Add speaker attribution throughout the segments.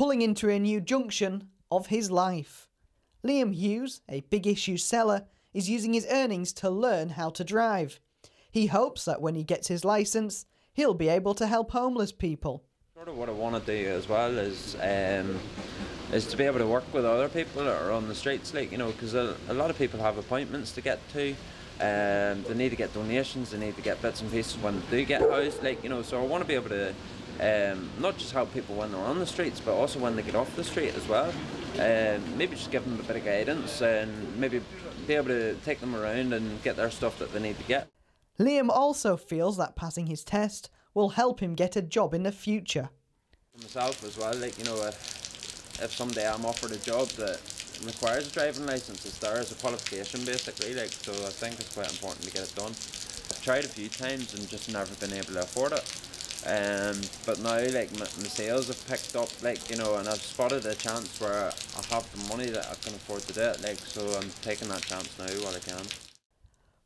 Speaker 1: pulling into a new junction of his life. Liam Hughes, a big issue seller, is using his earnings to learn how to drive. He hopes that when he gets his licence, he'll be able to help homeless people.
Speaker 2: Sort of what I want to do as well is um, is to be able to work with other people that are on the streets, like you know, because a, a, lot of people have appointments to get to. Um, they need to get donations. They need to get bits and pieces when they do get housed, like you know. So I want to be able to um, not just help people when they're on the streets, but also when they get off the street as well. Um, maybe just give them a bit of guidance and maybe be able to take them around and get their stuff that they need to get.
Speaker 1: Liam also feels that passing his test will help him get a job in the future.
Speaker 2: For myself as well, like you know, if, if someday I'm offered a job that requires a driving license, it's there as a qualification basically. Like so, I think it's quite important to get it done. I've tried a few times and just never been able to afford it. Um, but now, like my, my, sales have picked up, like you know, and I've spotted a chance where I have the money that I can afford to do it. Like so, I'm taking that chance now while I can.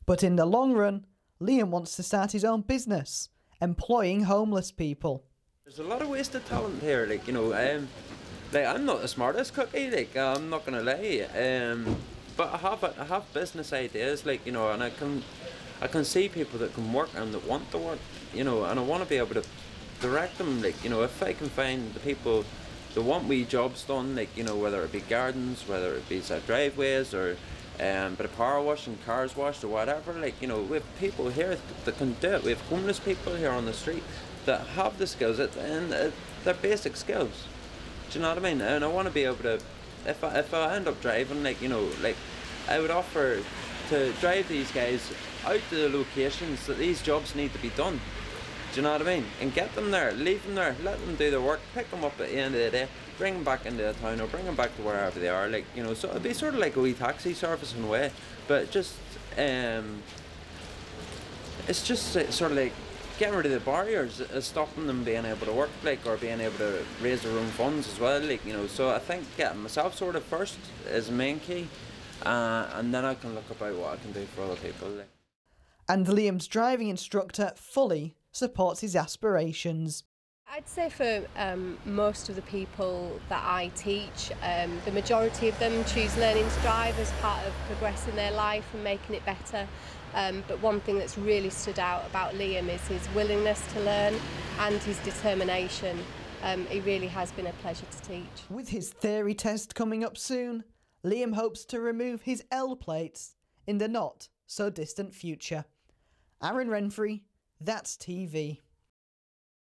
Speaker 1: But in the long run, Liam wants to start his own business, employing homeless people.
Speaker 2: There's a lot of wasted talent here. Like you know, um, like I'm not the smartest cookie. Like I'm not gonna lie. Um, but I have I have business ideas. Like you know, and I can I can see people that can work and that want to work, you know, and I want to be able to direct them. Like, you know, if I can find the people that want wee jobs done, like, you know, whether it be gardens, whether it be set driveways or um, bit of power washing, cars washed or whatever, like, you know, we have people here that can do it. We have homeless people here on the street that have the skills and uh, they're basic skills. Do you know what I mean? And I want to be able to, if I, if I end up driving, like, you know, like, I would offer to drive these guys out to the locations that these jobs need to be done. Do you know what I mean? And get them there, leave them there, let them do their work, pick them up at the end of the day, bring them back into the town or bring them back to wherever they are. Like, you know, so it'd be sort of like a wee taxi service in a way, but just, um, it's just sort of like getting rid of the barriers, stopping them being able to work, like, or being able to raise their own funds as well, like, you know. So I think getting myself sorted first is the main key, uh, and then I can look about what I can do for other people. Like
Speaker 1: and Liam's driving instructor fully supports his aspirations.
Speaker 3: I'd say for um, most of the people that I teach, um, the majority of them choose learning to drive as part of progressing their life and making it better. Um, but one thing that's really stood out about Liam is his willingness to learn and his determination. Um, it really has been a pleasure to teach.
Speaker 1: With his theory test coming up soon, Liam hopes to remove his L plates in the not so distant future. Aaron Renfrey, That's TV.